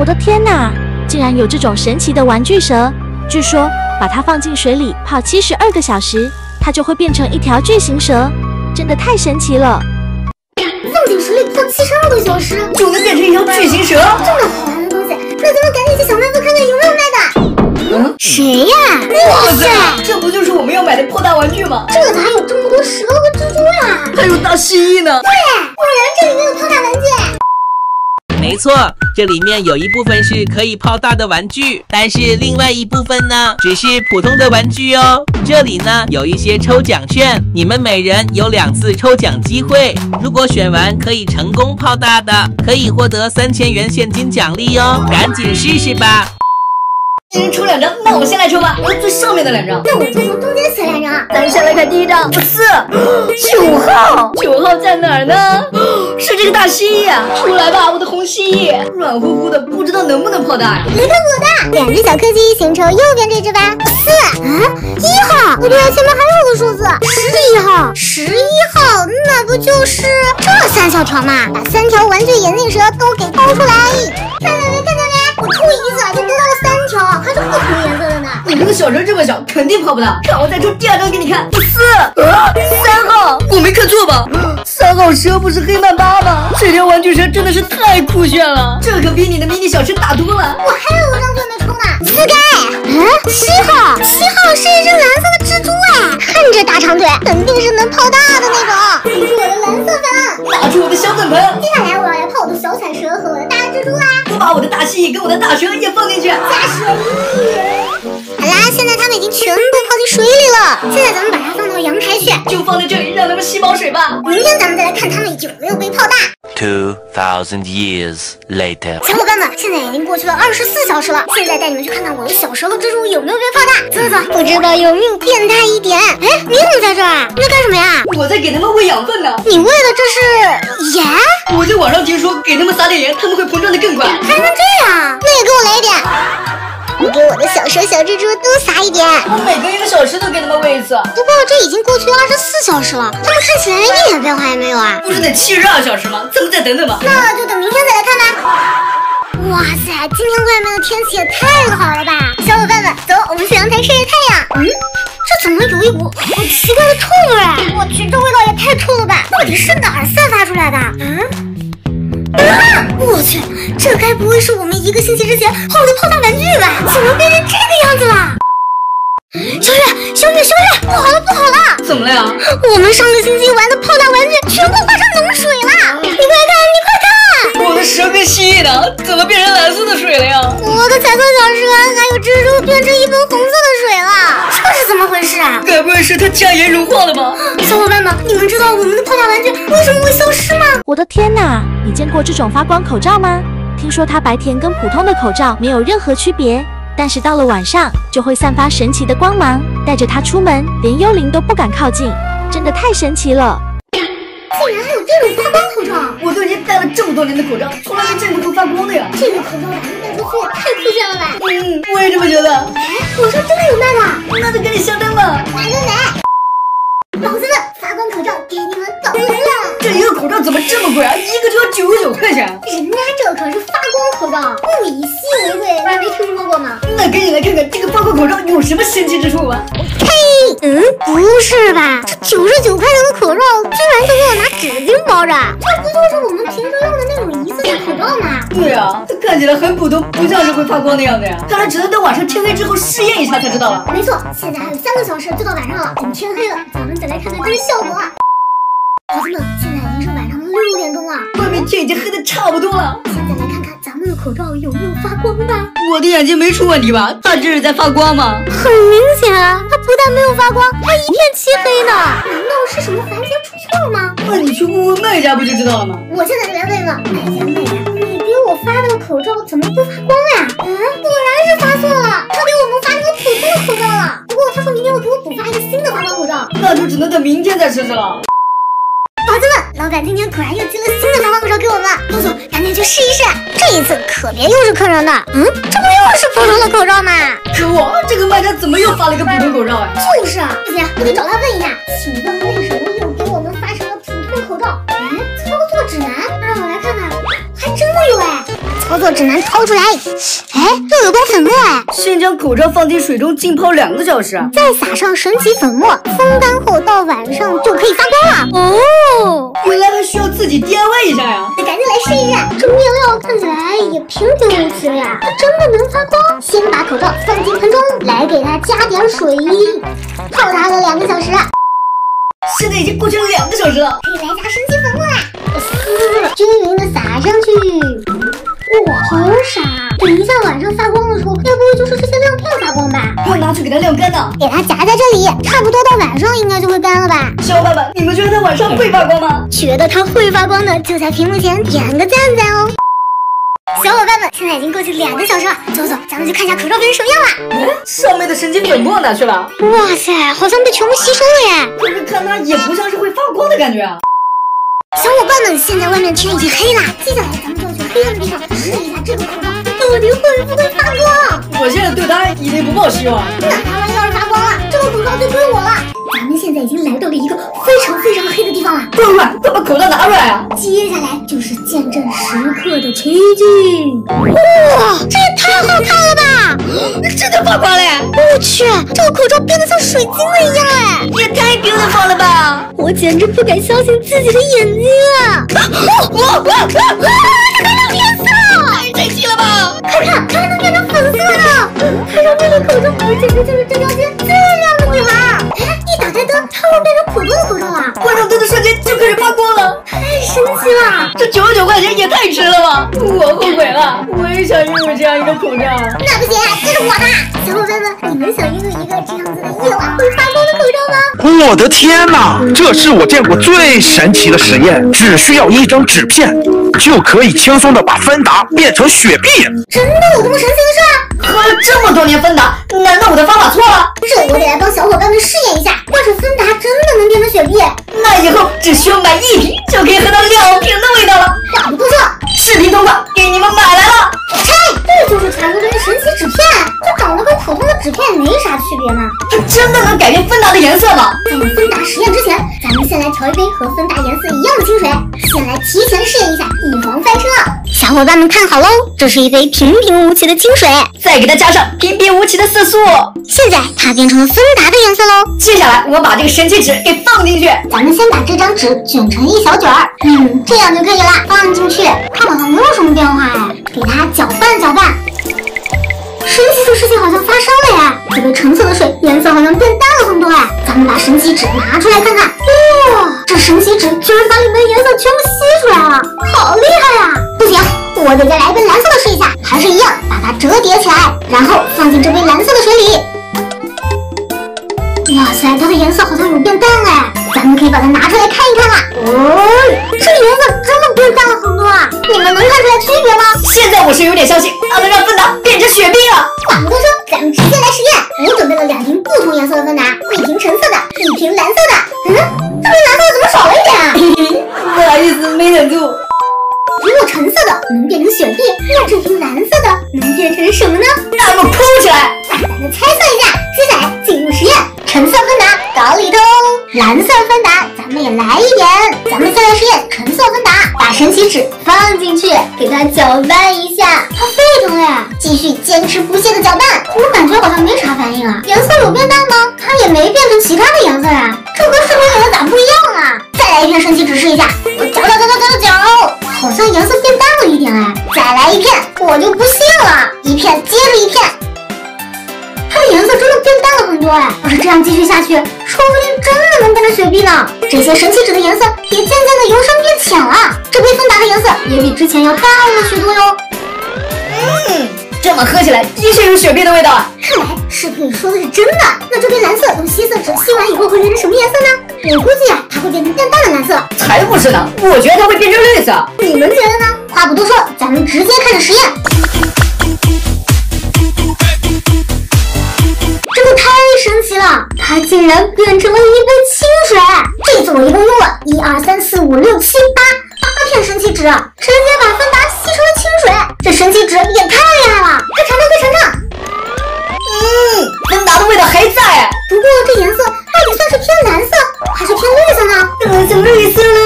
我的天哪，竟然有这种神奇的玩具蛇！据说把它放进水里泡七十二个小时，它就会变成一条巨型蛇，真的太神奇了！放进水里泡七十二个小时，就能变成一条巨型蛇？这么好玩的东西，那咱们赶紧去小卖部看看有没有卖的。嗯，谁呀？哇塞，这不就是我们要买的破大玩具吗？这哪有这么多蛇和蜘蛛呀？还有大蜥蜴呢！对，果然这里面有破大玩具。没错，这里面有一部分是可以泡大的玩具，但是另外一部分呢，只是普通的玩具哦。这里呢有一些抽奖券，你们每人有两次抽奖机会。如果选完可以成功泡大的，可以获得三千元现金奖励哦，赶紧试试吧。一人抽两张，那我先来抽吧，我要最上面的两张。那我就从中间选两张。咱们先来看第一张，四九号，九号在哪儿呢？是这个大蜥蜴啊！出来吧，我的红蜥蜴，软乎乎的，不知道能不能泡大呀？来看我的，两只小柯基，形成右边这只吧。四，啊，一号，不对，前面还有个数字，十一号，十一号，那不就是这三小条吗？把三条玩具眼镜蛇都给掏出来，小蛇这么小，肯定泡不大。看我再抽第二张给你看，四，啊，三号，我没看错吧？三号蛇不是黑曼巴吗？这条玩具蛇真的是太酷炫了，这可比你的迷你小蛇大多了。我还有张券没抽呢。四盖，嗯，七号，七号是一只蓝色的蜘蛛哎，看这大长腿，肯定是能泡大的那种。这是我的蓝色粉，拿出我的小粉盆。接下来我要来泡我的小彩蛇和我的大蜘蛛啦。我把我的大蜥蜴跟我的大蛇也放进去，加水。全部泡进水里了。现在咱们把它放到阳台去，就放在这里，让它们吸饱水吧。明天咱们再来看它们有没有被泡大。Two thousand years later，小伙伴们，现在已经过去了二十四小时了，现在带你们去看看我的小蛇和蜘蛛有没有被泡大。走走走，不知道有没有变态一点？哎，你怎么在这儿？你在干什么呀？我在给它们喂养分呢。你喂的这是盐？我在网上听说，给它们撒点盐，它们会膨胀的更快。还能这样？那也给我来一点。你给我的小蛇、小蜘蛛都撒一点。我每隔一个小时都给它们喂一次。不过这已经过去了二十四小时了，他们看起来一点变化也没有啊。不是得七十二小时吗？咱们再等等吧。那就等明天再来看吧。哇塞，今天外面的天气也太好了吧！小伙伴们，走，我们去阳台晒晒太阳。嗯，这怎么有一股好奇怪的臭味啊？我去，这味道也太臭了吧！到底是哪儿散发出来的？嗯。啊！我去，这该不会是我们一个星期之前泡的炮弹玩具吧？怎么变成这个样子了？小月，小月，小月，不好了，不好了！怎么了呀？我们上个星期玩的炮弹玩具全部化成脓水了！蛇跟蜥蜴呢？怎么变成蓝色的水了呀？我的彩色小蛇还有蜘蛛变成一盆红色的水了，这是怎么回事啊？该不会是它加盐融化了吧？小伙伴们，你们知道我们的泡泡玩具为什么会消失吗？我的天哪，你见过这种发光口罩吗？听说它白天跟普通的口罩没有任何区别，但是到了晚上就会散发神奇的光芒，带着它出门，连幽灵都不敢靠近，真的太神奇了！竟然还有这种发光口罩！多年的口罩，从来没见过会发光的呀！这个口罩以稀为贵，你还没听说过吗？那赶紧来看看这个发光口罩有什么神奇之处吧！呸，嗯，不是吧？这九十九块钱的口罩居然都给我拿纸巾包着，这不就是我们平时用的那种一次性口罩吗？对啊，它看起来很普通，不像是会发光的样子呀。看来只能等晚上天黑之后试验一下才知道了。没错，现在还有三个小时就到晚上了，等天黑了，咱们再来看看这个效果。孩子们，现在已经是晚上的六点钟了，外面天已经黑的差不多了。现在来咱们的口罩有没有发光吧。我的眼睛没出问题吧？它这是在发光吗？很明显啊，它不但没有发光，还一片漆黑呢。难道是什么环节出错了吗？那你去问问卖家不就知道了吗？我现在就来问问卖家，卖家，你给我发的口罩怎么不发光呀？嗯，果然是发错了，他给我们发那个普通的口罩了。不过他说明天会给我补发一个新的发光口罩。那就只能等明天再试试了。宝子们，老板今天果然又寄了新的发光口罩给我们，走走，赶紧去试一试。这一次可别又是客人的，嗯，这不又是普通的口罩吗？可恶，这个卖家怎么又发了一个普通口罩哎？就是啊，不行，我得找他问一下，请问为什么又给我们发成了普通口罩？木有哎，操作指南掏出来，哎，又有包粉末哎，先将口罩放进水中浸泡两个小时，再撒上神奇粉末，风干后到晚上就可以发光了。哦，原来还需要自己 DIY 一下呀！那赶紧来试一下，这面料看起来也平平无奇的呀，它真的能发光？先把口罩放进盆中，来给它加点水，泡它个两个小时。现在已经过去了两个小时了，可以来加神奇粉末啦！丝均匀上去。哇，好傻！等一下晚上发光的时候，要不会就是这些亮片发光吧？我拿去给它晾干呢。给它夹在这里，差不多到晚上应该就会干了吧？小伙伴们，你们觉得它晚上会发光吗？觉得它会发光的，就在屏幕前点个赞赞哦。小伙伴们，现在已经过去两个小时了，走走，咱们去看一下口罩变成什么样了。嗯，上面的神经粉末哪去了？哇塞，好像被全部吸收了耶！可是看它也不像是会发光的感觉啊。小伙伴们，现在外面天已经黑了，接下来咱们就要去黑暗面上试一下这个口罩到底会不会发光。我现在对它已经不抱希望。那它万一要是发光了，这个口罩就归我了。咱们现在已经来到了一个非常非常黑的地方了，快快快把口罩拿出来啊！接下来就是见证时刻的奇迹。哇，这也太好看了吧！真的发光了！我去，这个口罩变得像水晶了一样哎，也太 beautiful 了吧！我简直不敢相信自己的眼睛啊！我啊啊啊！它变成变色，太神奇了吧！快看，它还能变成粉色的！它上面的口罩简直就是这条街最靓的女孩！哎，一打开灯，它会变成普通的口罩了，关上灯的瞬间就开始发光了，太神奇了！这九十九块钱也太值了吧！我后悔了，我也想拥有这样一个口罩。那不行，这是我的！小伙伴们，你们想拥有一个这样子的夜晚会发光的口罩吗？我的天哪，这是我见过最神奇的实验，只需要一张纸片，就可以轻松的把芬达变成雪碧。真的有这么神奇的事儿？喝了这么多年芬达，难道我的方法错了？这我得来帮小伙伴们试验一下，要是芬达真的能变成雪碧，那以后只需要买一瓶就可以喝到两瓶的味道了。话不多说，视频通话给你们买来了。拆，这就是传说中的神奇纸片，这长得跟普通的纸片没啥区别呢。它真的能改变芬达的颜色吗？在用芬达实验之前，咱们先来调一杯和芬达颜色一样的清水，先来提前试验一下，以防翻车。小伙伴们看好喽，这是一杯平平无奇的清水，再给它加上平平无奇的色素，现在它变成了芬达的颜色喽。接下来我把这个神奇纸给放进去，咱们先把这张纸卷成一小卷儿，嗯，这样就可以了。放进去，看好像没有什么变化哎，给它搅拌搅拌。神奇的事情好像发生了呀！这杯橙色的水颜色好像变淡了很多哎。咱们把神奇纸拿出来看看，哇，这神奇纸居然把里面的颜色全部吸出来了，好厉害呀！不行，我得再来一杯蓝色的试一下，还是一样，把它折叠起来，然后放进这杯蓝色的水里。哇塞，它的颜色好像有变淡哎，咱们可以把它拿出来看一看啦。哦，这个颜色真的变淡了很多啊！你们能看出来区别吗？现在我是有点相信它能让芬达变成雪碧了。话不多说，咱们直接来实验。我准备了两瓶不同颜色的芬达，一瓶橙色的，一瓶蓝色的。如果橙色的能变成雪碧，那这瓶蓝色的能变成什么呢？让我们抠起来，大胆的猜测一下。鸡仔进入实验，橙色芬达搞里头，蓝色芬达咱们也来一点。咱们先来实验橙色芬达，把神奇纸放进去，给它搅拌一下，它沸腾了呀！继续坚持不懈的搅拌，怎么感觉好像没啥反应啊？颜色有变淡吗？它也没变成其他的颜色呀，这和视频里的咋不一样啊？再来一片神奇纸试一下，我搅搅搅搅搅搅，好像颜色变淡了一点哎。再来一片，我就不信了，一片接着一片。它的颜色真的变淡了很多哎！要是这样继续下去，说不定真的能变成雪碧呢。这些神奇纸的颜色也渐渐的由深变浅了，这杯芬达的颜色也比之前要淡了许多哟。嗯，这么喝起来的确有雪碧的味道啊。看来视频里说的是真的。那这杯蓝色用吸色纸吸完以后会变成什么颜色呢？我估计啊，它会变成淡淡的蓝色。才不是呢，我觉得它会变成绿色。你们觉得呢？话不多说，咱们直接开始实验。这可太神奇了，它竟然变成了一杯清水。这次我一共用了一二三四五六七八八片神奇纸，直接把芬达吸成了清水。这神奇纸也太厉害了，快尝尝，快尝尝。嗯，芬达的味道还在。不过这颜色到算是偏蓝色还是偏绿色呢？呃，怎么绿色呢？